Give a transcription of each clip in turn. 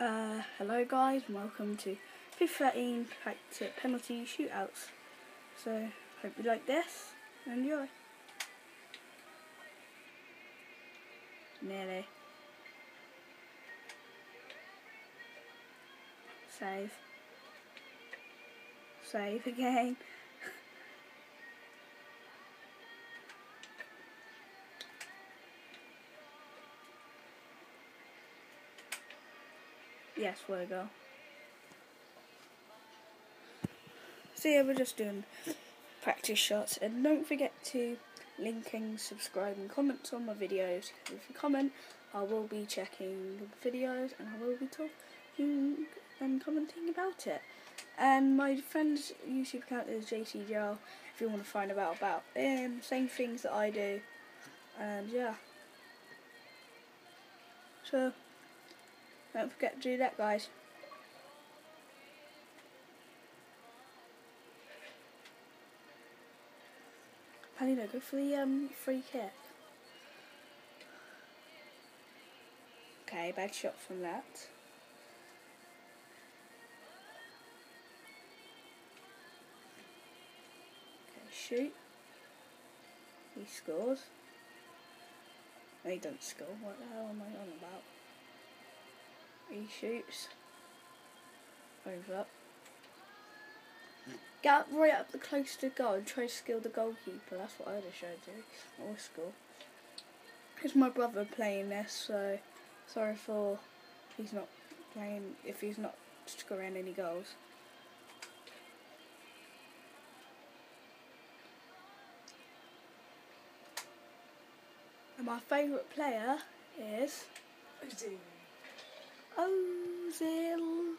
Uh, hello guys, and welcome to FIFA 13 Practice Penalty Shootouts. So, hope you like this, enjoy. Nearly. Save. Save again. Yes, where go. So yeah, we're just doing practice shots, and don't forget to linking, subscribe, and comment on my videos. If you comment, I will be checking the videos, and I will be talking and commenting about it. And my friend's YouTube account is Joe. If you want to find out about him, same things that I do, and yeah. So. Don't forget to do that, guys. Palino, go for the um, free kick. Okay, bad shot from that. Okay, shoot. He scores. No, he doesn't score. What the hell am I on about? He shoots. Over. Get right up the close to goal and try to skill the goalkeeper. That's what I'd have showed you. Or score. It's my brother playing this, so sorry for he's not playing if he's not scoring any goals. And my favourite player is Ozil. Ozil.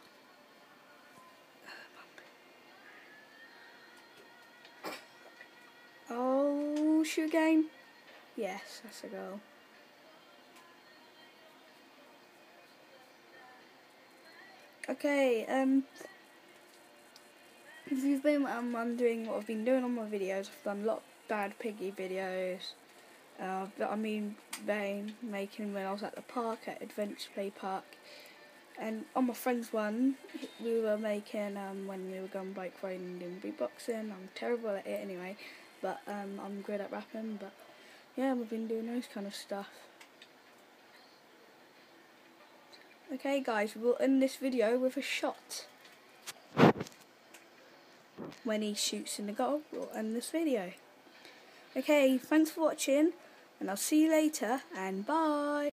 Oh, shoot game. Yes, that's a goal. Okay, um, if you've been um, wondering what I've been doing on my videos, I've done a lot of bad piggy videos. Uh, I mean, making when I was at the park at Adventure Play Park and on my friend's one, we were making um, when we were going bike riding and beatboxing. I'm terrible at it anyway, but um, I'm good at rapping. But yeah, we've been doing those kind of stuff. Okay, guys, we'll end this video with a shot. When he shoots in the goal, we'll end this video. Okay, thanks for watching, and I'll see you later, and bye.